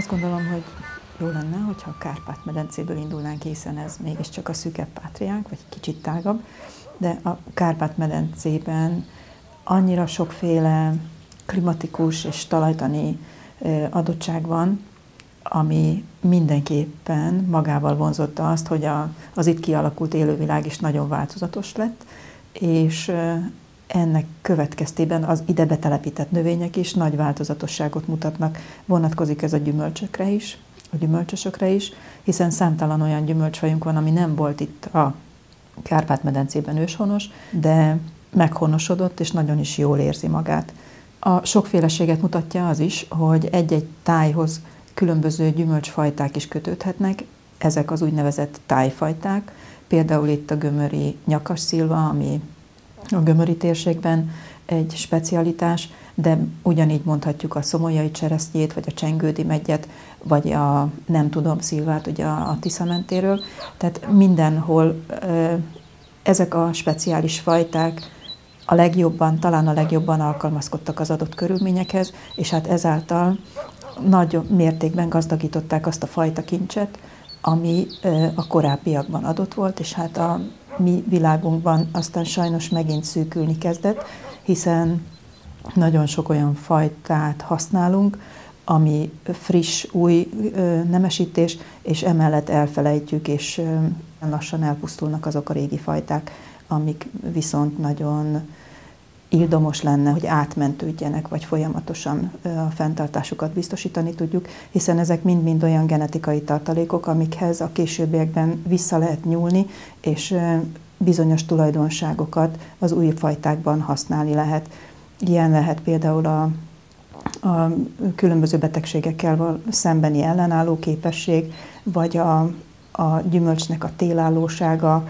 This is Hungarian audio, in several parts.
Azt gondolom, hogy jó lenne, hogyha a Kárpát-medencéből indulnánk, hiszen ez mégiscsak a szűkebb pátriánk, vagy kicsit tágabb, de a Kárpát-medencében annyira sokféle klimatikus és talajtani adottság van, ami mindenképpen magával vonzotta azt, hogy a, az itt kialakult élővilág is nagyon változatos lett, és ennek következtében az ide betelepített növények is nagy változatosságot mutatnak. Vonatkozik ez a gyümölcsökre is, a gyümölcsösökre is, hiszen számtalan olyan gyümölcsfajunk van, ami nem volt itt a Kárpát-medencében őshonos, de meghonosodott, és nagyon is jól érzi magát. A sokféleséget mutatja az is, hogy egy-egy tájhoz különböző gyümölcsfajták is kötődhetnek, ezek az úgynevezett tájfajták, például itt a gömöri nyakas szilva, ami a gömöri térségben egy specialitás, de ugyanígy mondhatjuk a szomolyai cseresznyét, vagy a csengődi megyet, vagy a nem tudom szilvát, ugye a, a. Tehát mindenhol ezek a speciális fajták a legjobban, talán a legjobban alkalmazkodtak az adott körülményekhez, és hát ezáltal nagy mértékben gazdagították azt a fajta kincset, ami a korábbiakban adott volt, és hát a mi világunkban aztán sajnos megint szűkülni kezdett, hiszen nagyon sok olyan fajtát használunk, ami friss, új nemesítés, és emellett elfelejtjük, és lassan elpusztulnak azok a régi fajták, amik viszont nagyon ildomos lenne, hogy átmentődjenek, vagy folyamatosan a fenntartásukat biztosítani tudjuk, hiszen ezek mind-mind olyan genetikai tartalékok, amikhez a későbbiekben vissza lehet nyúlni, és bizonyos tulajdonságokat az új fajtákban használni lehet. Ilyen lehet például a, a különböző betegségekkel szembeni ellenálló képesség, vagy a, a gyümölcsnek a télállósága,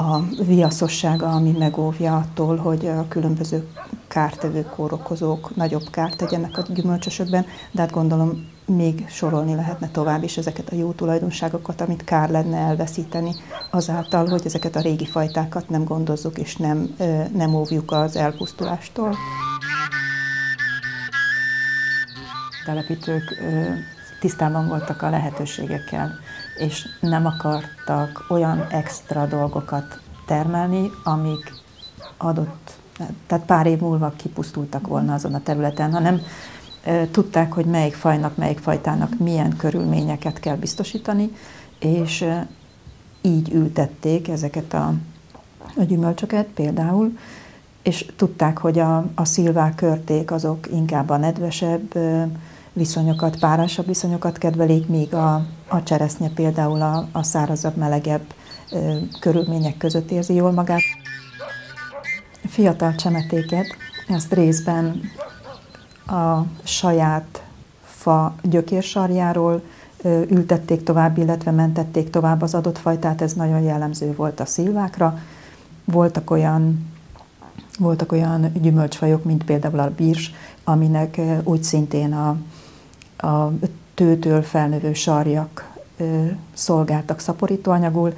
a viaszossága, ami megóvja attól, hogy a különböző kártevő kórokozók nagyobb kárt tegyenek a gyümölcsösökben, de hát gondolom még sorolni lehetne tovább is ezeket a jó tulajdonságokat, amit kár lenne elveszíteni azáltal, hogy ezeket a régi fajtákat nem gondozzuk és nem, nem óvjuk az elpusztulástól. Telepítők tisztában voltak a lehetőségekkel, és nem akartak olyan extra dolgokat termelni, amik adott, tehát pár év múlva kipusztultak volna azon a területen, hanem tudták, hogy melyik fajnak, melyik fajtának milyen körülményeket kell biztosítani, és így ültették ezeket a, a gyümölcsöket például, és tudták, hogy a, a szilvák körték azok inkább a nedvesebb viszonyokat, párásabb viszonyokat kedvelik, míg a, a cseresznye például a, a szárazabb, melegebb ö, körülmények között érzi jól magát. Fiatal csemetéket, ezt részben a saját fa gyökérsarjáról ültették tovább, illetve mentették tovább az adott fajtát, ez nagyon jellemző volt a szilvákra. Voltak olyan, voltak olyan gyümölcsfajok, mint például a bírs, aminek úgy szintén a, a tőtől felnövő sarjak szolgáltak szaporítóanyagul,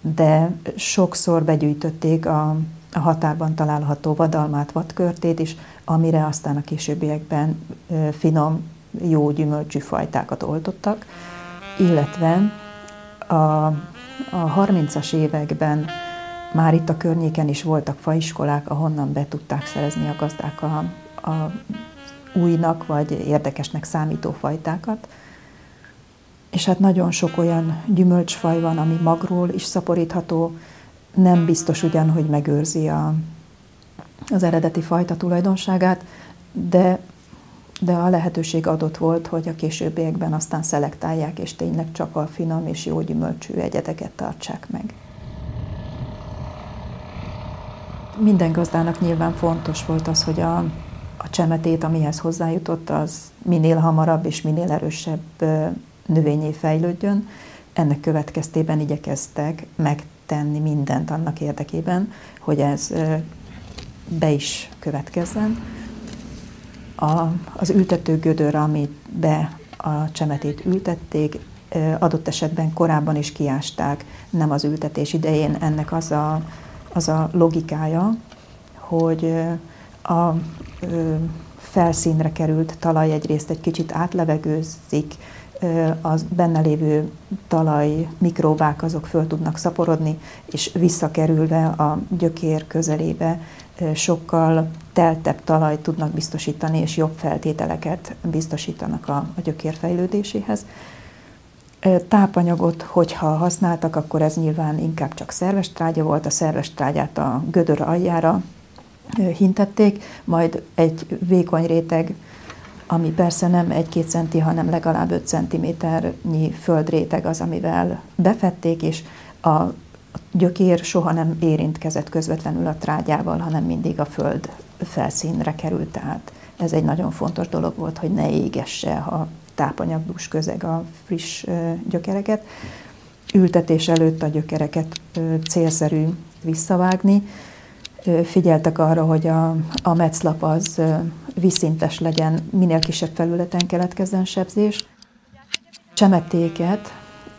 de sokszor begyűjtötték a, a határban található vadalmát, vadkörtét is, amire aztán a későbbiekben finom, jó gyümölcsű fajtákat oltottak, illetve a, a 30-as években már itt a környéken is voltak faiskolák, ahonnan be tudták szerezni a gazdák a, a újnak vagy érdekesnek számító fajtákat. És hát nagyon sok olyan gyümölcsfaj van, ami magról is szaporítható, nem biztos ugyan, hogy megőrzi a, az eredeti fajta tulajdonságát, de, de a lehetőség adott volt, hogy a későbbiekben aztán szelektálják, és tényleg csak a finom és jó gyümölcsű egyedeket tartsák meg. Minden gazdának nyilván fontos volt az, hogy a, a csemetét, amihez hozzájutott, az minél hamarabb és minél erősebb növényé fejlődjön. Ennek következtében igyekeztek megtenni mindent annak érdekében, hogy ez be is következzen. A, az ültető gödör, amit be a csemetét ültették, adott esetben korábban is kiásták, nem az ültetés idején. Ennek az a, az a logikája, hogy a felszínre került talaj egyrészt egy kicsit átlevegőzik, az benne lévő talaj mikróbák azok föl tudnak szaporodni, és visszakerülve a gyökér közelébe sokkal teltebb talaj tudnak biztosítani, és jobb feltételeket biztosítanak a, a gyökér fejlődéséhez. Tápanyagot, hogyha használtak, akkor ez nyilván inkább csak szerves trágya volt, a szerves trágyát a gödör aljára hintették, majd egy vékony réteg, ami persze nem egy-két centi, hanem legalább 5 centiméternyi földréteg az, amivel befették, és a gyökér soha nem érintkezett közvetlenül a trágyával, hanem mindig a föld felszínre került. Tehát ez egy nagyon fontos dolog volt, hogy ne égesse a tápanyagdús közeg a friss gyökereket. Ültetés előtt a gyökereket célszerű visszavágni. Figyeltek arra, hogy a, a metszlap az vízszintes legyen, minél kisebb felületen keletkezzen sebzés. Csemetéket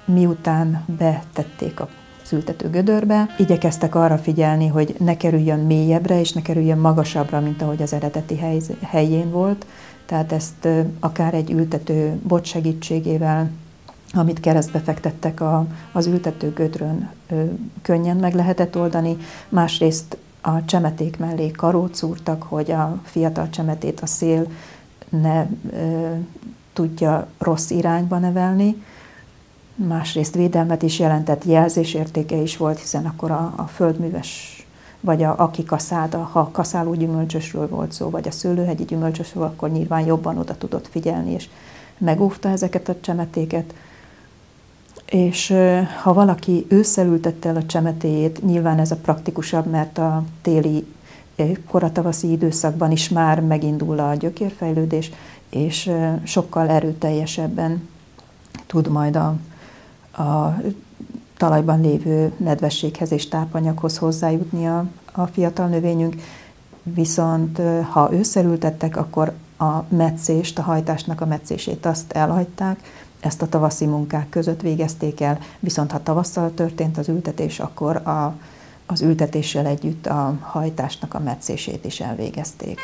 miután betették a szültető gödörbe. Igyekeztek arra figyelni, hogy ne kerüljön mélyebbre, és ne kerüljön magasabbra, mint ahogy az eredeti hely, helyén volt. Tehát ezt akár egy ültető bot segítségével, amit keresztbe fektettek a, az ültető gödrön, könnyen meg lehetett oldani. Másrészt a csemeték mellé karót szúrtak, hogy a fiatal csemetét a szél ne e, tudja rossz irányba nevelni. Másrészt védelmet is jelentett, jelzésértéke is volt, hiszen akkor a, a földműves, vagy a, aki kaszált, ha kaszáló gyümölcsösről volt szó, vagy a szőlőhegyi gyümölcsösről, akkor nyilván jobban oda tudott figyelni, és megóvta ezeket a csemetéket. És ha valaki ősszel ültette el a csemetéjét, nyilván ez a praktikusabb, mert a téli koratavaszi időszakban is már megindul a gyökérfejlődés, és sokkal erőteljesebben tud majd a, a talajban lévő nedvességhez és tápanyaghoz hozzájutni a, a fiatal növényünk. Viszont ha ősszerültettek, akkor a metszést, a hajtásnak a metszését azt elhagyták, ezt a tavaszi munkák között végezték el, viszont ha tavasszal történt az ültetés, akkor a, az ültetéssel együtt a hajtásnak a metszését is elvégezték.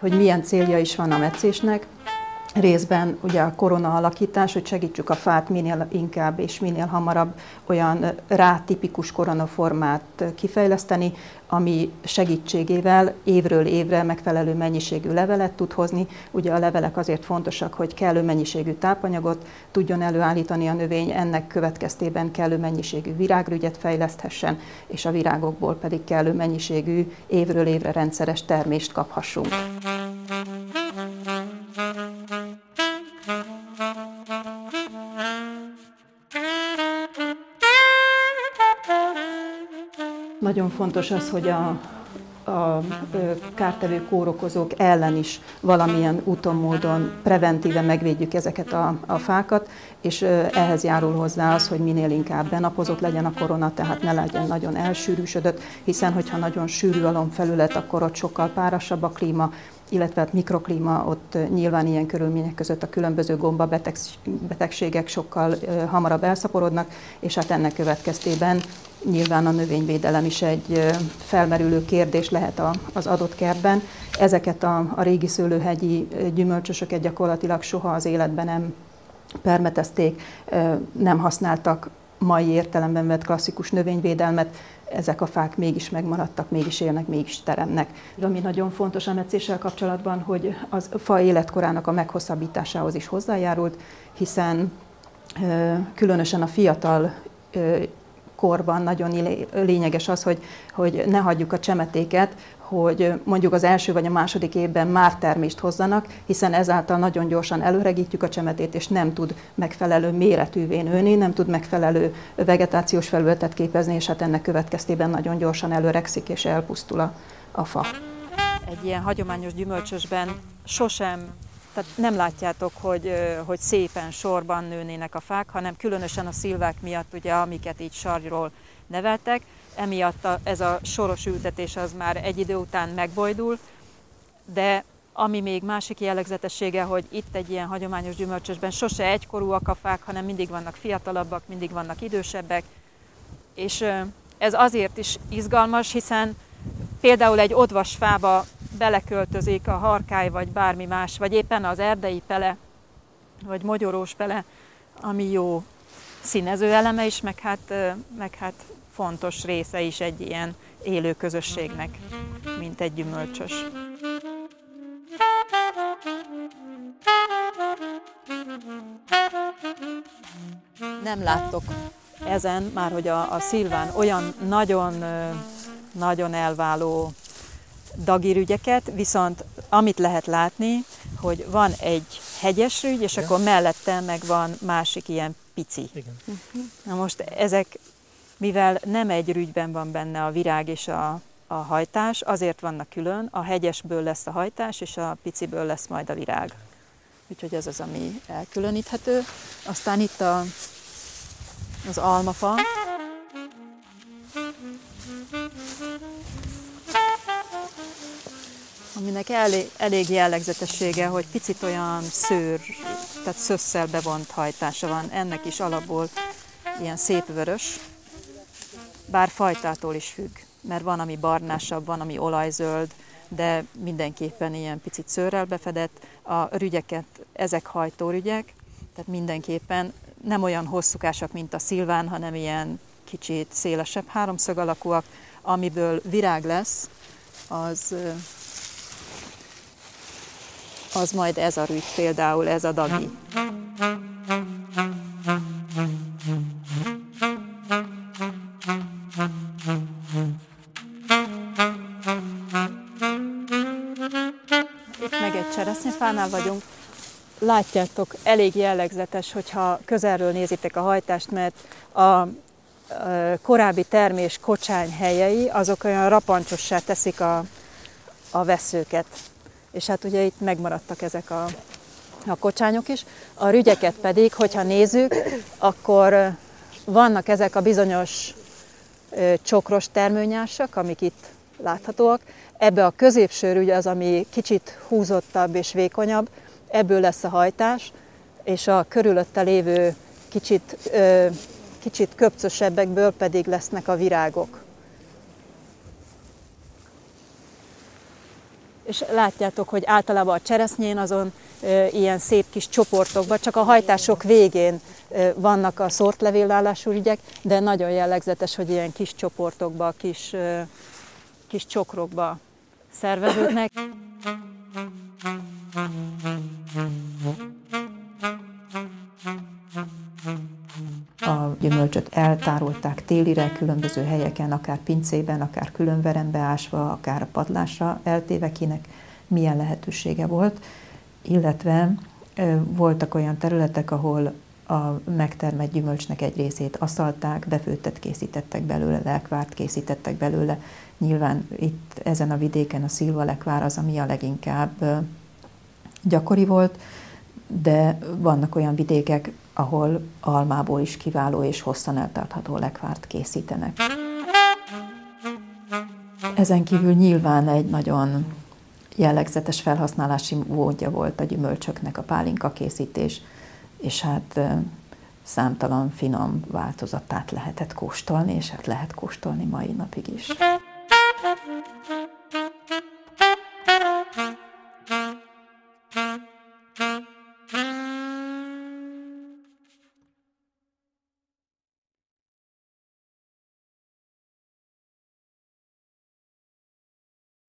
Hogy milyen célja is van a metszésnek, részben ugye a korona alakítás, hogy segítsük a fát minél inkább és minél hamarabb olyan rátipikus koronaformát kifejleszteni, ami segítségével évről évre megfelelő mennyiségű levelet tud hozni. Ugye a levelek azért fontosak, hogy kellő mennyiségű tápanyagot tudjon előállítani a növény, ennek következtében kellő mennyiségű virágrügyet fejleszthessen, és a virágokból pedig kellő mennyiségű évről évre rendszeres termést kaphassunk. Nagyon fontos az, hogy a, a kártevő kórokozók ellen is valamilyen úton, módon preventíve megvédjük ezeket a, a fákat, és ehhez járul hozzá az, hogy minél inkább benapozott legyen a korona, tehát ne legyen nagyon elsűrűsödött, hiszen hogyha nagyon sűrű a akkor ott sokkal párasabb a klíma, illetve hát mikroklíma, ott nyilván ilyen körülmények között a különböző gomba betegségek sokkal hamarabb elszaporodnak, és hát ennek következtében nyilván a növényvédelem is egy felmerülő kérdés lehet az adott kertben. Ezeket a, a régi szőlőhegyi gyümölcsösöket gyakorlatilag soha az életben nem permetezték, nem használtak mai értelemben vett klasszikus növényvédelmet, ezek a fák mégis megmaradtak, mégis élnek, mégis teremnek. Ami nagyon fontos a metszéssel kapcsolatban, hogy az fa életkorának a meghosszabbításához is hozzájárult, hiszen különösen a fiatal korban nagyon lényeges az, hogy, hogy ne hagyjuk a csemetéket, hogy mondjuk az első vagy a második évben már termést hozzanak, hiszen ezáltal nagyon gyorsan előregítjük a csemetét, és nem tud megfelelő méretűvé nőni, nem tud megfelelő vegetációs felületet képezni, és hát ennek következtében nagyon gyorsan előregszik és elpusztul a, a fa. Egy ilyen hagyományos gyümölcsösben sosem tehát nem látjátok, hogy, hogy szépen sorban nőnének a fák, hanem különösen a szilvák miatt, ugye, amiket így sarjról neveltek, emiatt a, ez a soros ültetés az már egy idő után megbojdul, de ami még másik jellegzetessége, hogy itt egy ilyen hagyományos gyümölcsösben sose egykorúak a fák, hanem mindig vannak fiatalabbak, mindig vannak idősebbek, és ez azért is izgalmas, hiszen például egy odvas fába beleköltözik a harkály, vagy bármi más, vagy éppen az erdei pele, vagy mogyorós pele, ami jó színező eleme is, meg hát, meg hát fontos része is egy ilyen élő közösségnek, mint egy gyümölcsös. Nem láttok ezen már, hogy a, a szilván olyan nagyon, nagyon elváló dagirügyeket, viszont amit lehet látni, hogy van egy hegyes rügy, és akkor mellette meg van másik ilyen pici. Igen. Na most ezek, mivel nem egy rügyben van benne a virág és a, a hajtás, azért vannak külön, a hegyesből lesz a hajtás, és a piciből lesz majd a virág. Úgyhogy ez az, ami elkülöníthető. Aztán itt a, az almafa. Elég, elég jellegzetessége, hogy picit olyan szőr, tehát szösszel bevont hajtása van. Ennek is alapból ilyen szép vörös, bár fajtától is függ, mert van, ami barnásabb, van, ami olajzöld, de mindenképpen ilyen picit szőrrel befedett. A rügyeket, ezek hajtórügyek, tehát mindenképpen nem olyan hosszúkásak, mint a szilván, hanem ilyen kicsit szélesebb háromszög alakúak, amiből virág lesz, az az majd ez a rügy például, ez a dagi. Itt meg egy cseresznyefánál vagyunk. Látjátok, elég jellegzetes, hogyha közelről nézitek a hajtást, mert a korábbi termés kocsány helyei, azok olyan rapancsossá teszik a, a veszőket és hát ugye itt megmaradtak ezek a, a kocsányok is. A rügyeket pedig, hogyha nézzük, akkor vannak ezek a bizonyos csokros termőnyásak, amik itt láthatóak. Ebbe a középső rügy az, ami kicsit húzottabb és vékonyabb, ebből lesz a hajtás, és a körülötte lévő kicsit, kicsit köpcösebbekből pedig lesznek a virágok. És látjátok, hogy általában a cseresznyén azon e, ilyen szép kis csoportokban, csak a hajtások végén e, vannak a szortlevélállású ügyek, de nagyon jellegzetes, hogy ilyen kis csoportokba, kis, e, kis csokrokba szerveződnek. Gyümölcsöt eltárolták télire, különböző helyeken, akár pincében, akár külön verembe ásva, akár a padlásra eltéve, kinek milyen lehetősége volt, illetve voltak olyan területek, ahol a megtermett gyümölcsnek egy részét aszalták, befőttet készítettek belőle, lekvárt készítettek belőle. Nyilván itt ezen a vidéken a szilva lekvár az, ami a leginkább gyakori volt, de vannak olyan vidékek, ahol almából is kiváló és hosszan eltartható lekvárt készítenek. Ezen kívül nyilván egy nagyon jellegzetes felhasználási módja volt a gyümölcsöknek a pálinka készítés, és hát számtalan finom változatát lehetett kóstolni, és hát lehet kóstolni mai napig is.